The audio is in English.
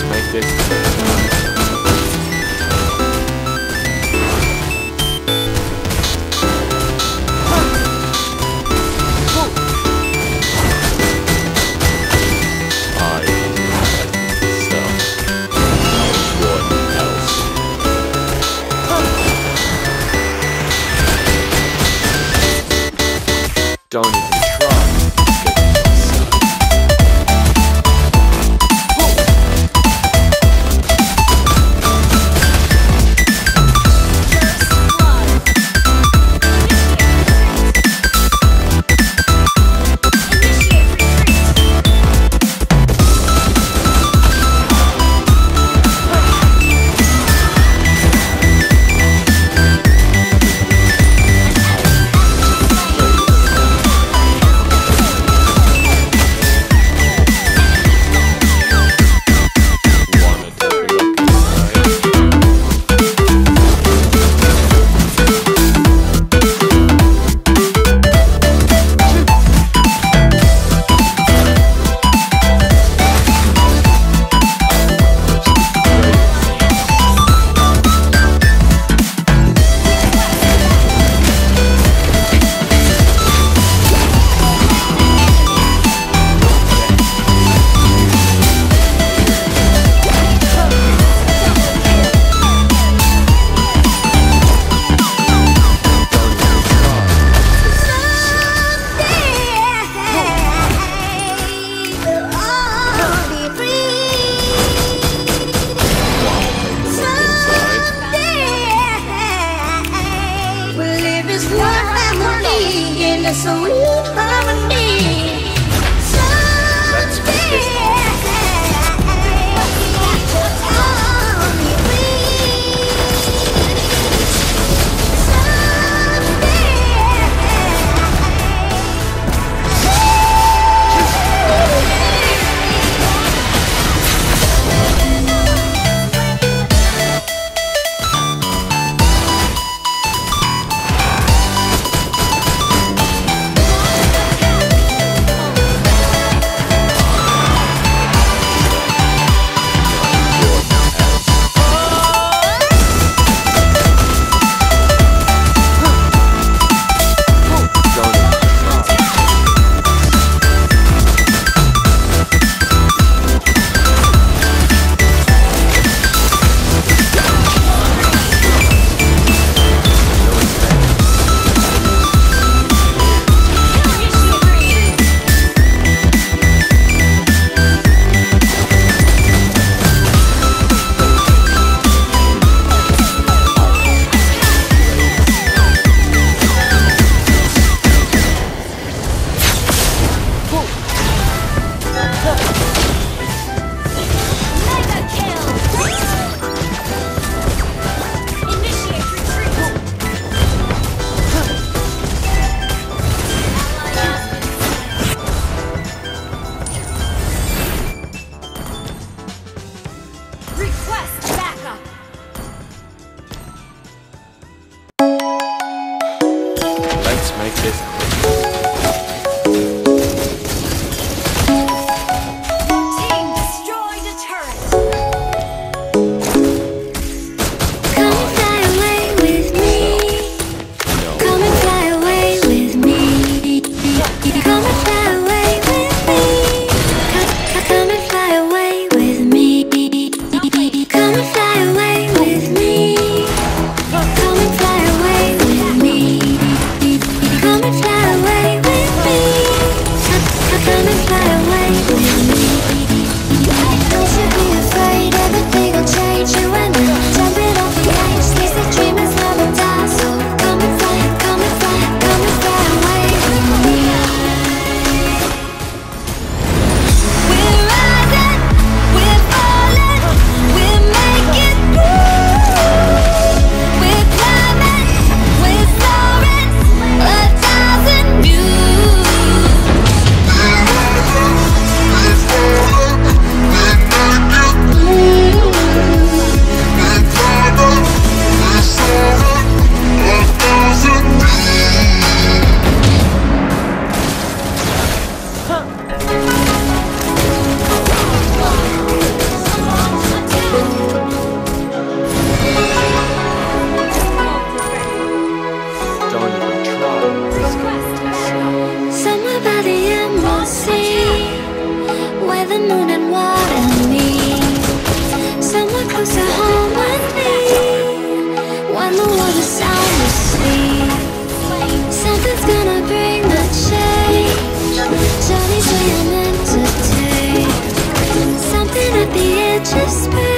let's make this. Don't even Let's make this the moon and what I need Somewhere home with me When the sound Something's gonna bring the change. Meant to take. Something at the edge of space.